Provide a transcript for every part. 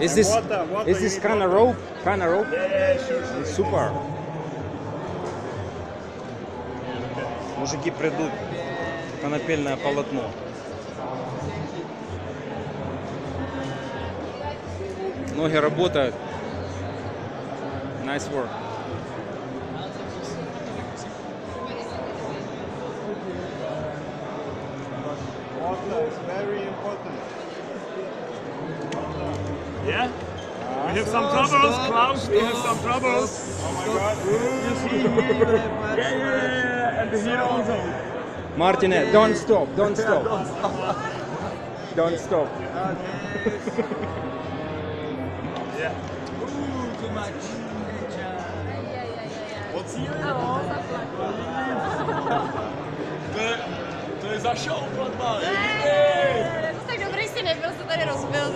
Is this uh, what is this kind of rope? Kind of rope? Yeah, sure, sure. Супер. Мужики придут конопельное полотно. Ноги работают. Nice work. Water is very important. Yeah? We have some troubles, Klaus. We have some troubles. Oh my god. You see, yeah, yeah, yeah, and here also. Martinet, don't stop, don't stop. don't stop. yeah. Ooh, too much. What's here? To, to je zašel, platba. Ne, to tak dobrý si nebyl, se tady rozbil.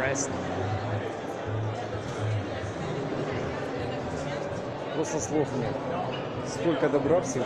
Impressed. Просто слов нет. Сколько добра всего.